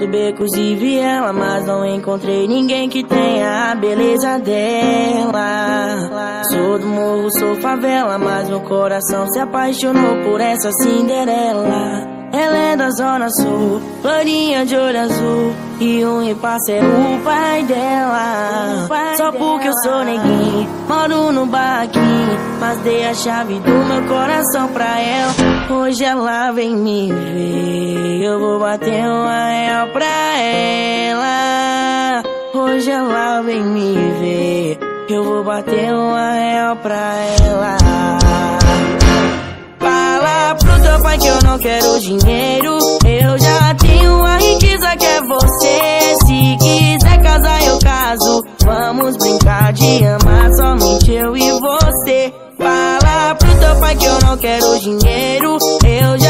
todo becos e viela, mas não encontrei ninguém que tenha a beleza dela. Sou do morro, sou favela, mas meu coração se apaixonou por essa Cinderela. Ela é da zona sul, loirinha de olho azul E um impasse é o pai dela Só porque eu sou neguinho, moro no barraquinho Mas dei a chave do meu coração pra ela Hoje ela vem me ver Eu bater uma real pra ela. Hoje ela vem me ver. Eu vou bater uma real pra ela. Teu pai que eu não quero dinheiro. Eu já tenho uma riqueza que é você. Se quiser casar eu caso. Vamos brincar de amar somente eu e você. Fala pro teu pai que eu não quero dinheiro. Eu já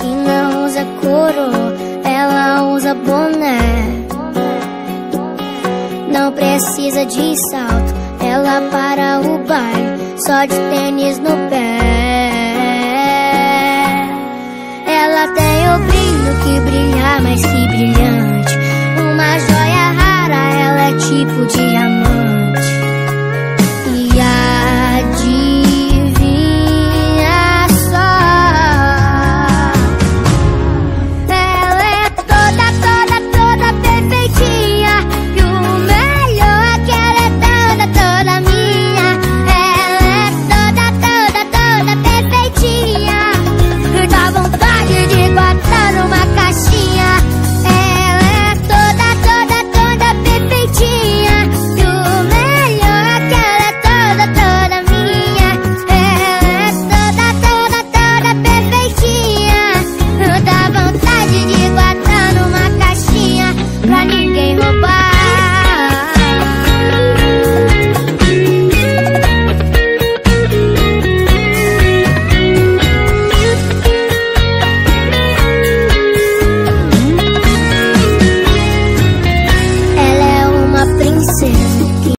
usa coroa, ela usa boné. Não precisa de salto, ela para o baile, só de tênis no pé.